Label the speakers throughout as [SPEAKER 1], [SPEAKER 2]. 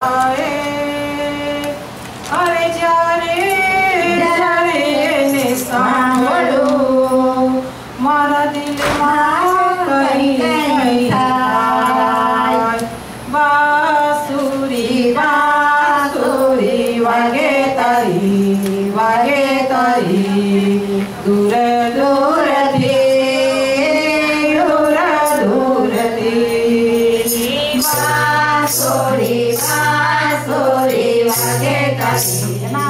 [SPEAKER 1] I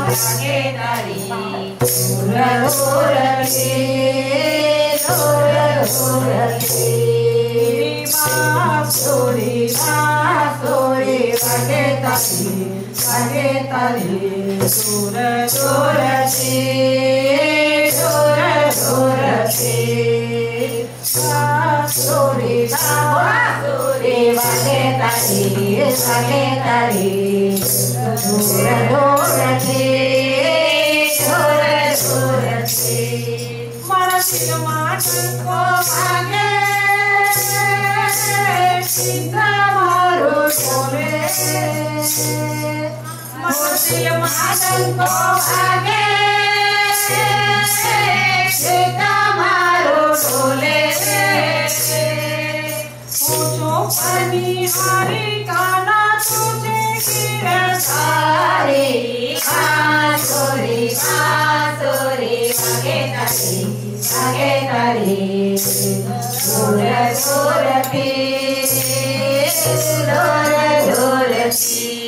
[SPEAKER 2] मागेदारी ओरळ ओरळते ओरळ ओरळते
[SPEAKER 1] सोडे
[SPEAKER 2] सोडे वागे ताली वागे ताली
[SPEAKER 1] सोर
[SPEAKER 2] सोरसे सोर सोरसे सोडे सोडे वागे ताली वागे ताली सोर
[SPEAKER 1] सिंहासन
[SPEAKER 2] को आगे सीता मारो डोले
[SPEAKER 1] पूछो हरी गाना तुझे किरण
[SPEAKER 2] सारे सोरे सोरे आगे तारी आगे तारी सोर सोर पे डोर डोर पी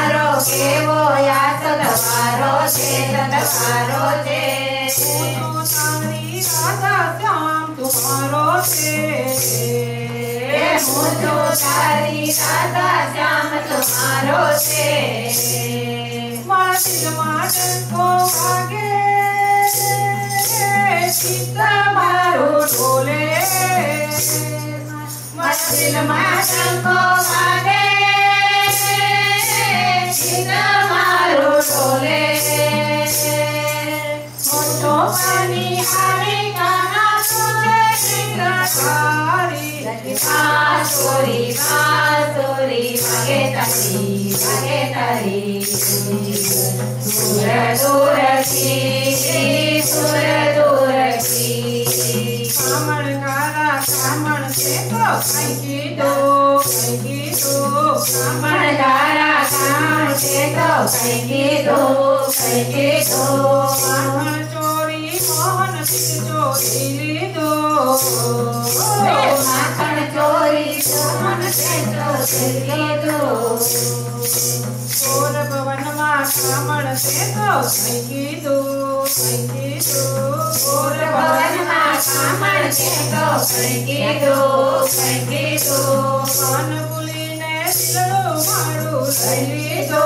[SPEAKER 2] એવો આ સદવારો છે સદવારો છે
[SPEAKER 1] તુમારો છે.
[SPEAKER 2] હું તો તારી દાદા શ્યામ તુમારો છે.
[SPEAKER 1] માટી
[SPEAKER 2] हरि सुर तुलसी श्री सुर तुलसी
[SPEAKER 1] श्रावण काला श्रावण से तो फैकी दो दो
[SPEAKER 2] श्रावण काला श्रावण से तो दो फैकी
[SPEAKER 1] चोरी मोहन सिंह दो
[SPEAKER 2] माखन चोरी से तो दो
[SPEAKER 1] संकीर्तो संकीर्तो गोरभवनमा
[SPEAKER 2] सामर्थ्यतो संकीर्तो संकीर्तो
[SPEAKER 1] अनुकुलिन शिरो माडु संकीर्तो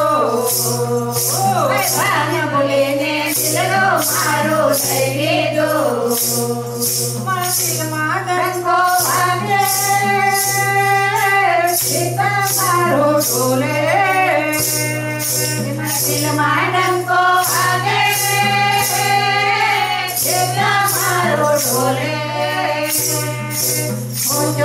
[SPEAKER 2] अनुकुलिन शिरो Madhu संकीर्तो Dios.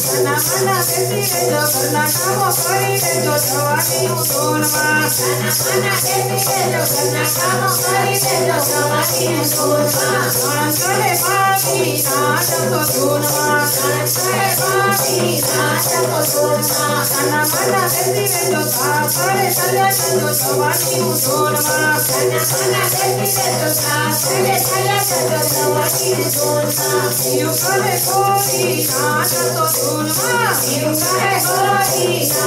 [SPEAKER 1] Jagana mana desi jagana kamo pari jo jawani udonma.
[SPEAKER 2] Jagana mana desi jagana kamo pari jo jawani udonma.
[SPEAKER 1] Jagana pari jagana udonma.
[SPEAKER 2] Jagana pari jagana udonma.
[SPEAKER 1] Jagana mana desi jo pari jo jawani udonma.
[SPEAKER 2] Jagana mana desi jo pari jo jawani udonma.
[SPEAKER 1] You come for me, not to